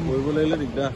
কৰিব লাগিলে দিগদাৰ